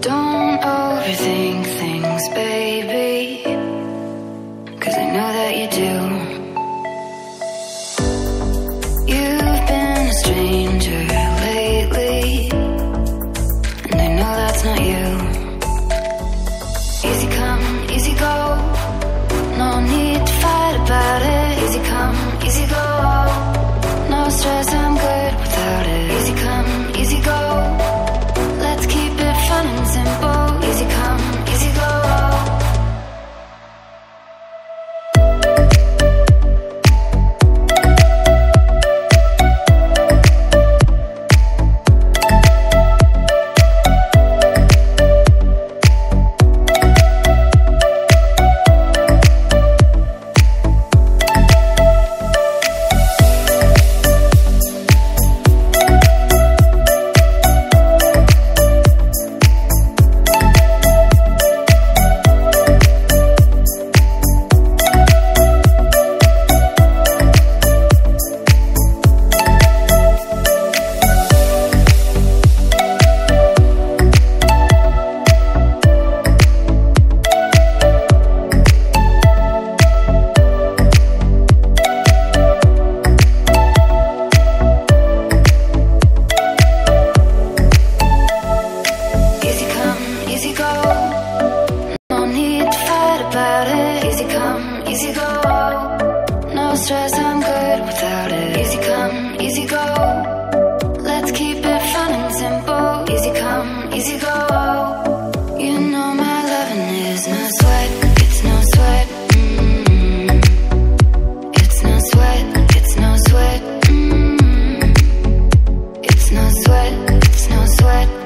Don't overthink things, baby. go. No need to fight about it. Easy come, easy go. No stress, I'm good without it. Easy come, easy go. Let's keep it fun and simple. Easy come, easy go. You know my loving is no sweat. It's no sweat. Mm-hmm. It's no sweat. It's no sweat, mm-hmm. it's no sweat.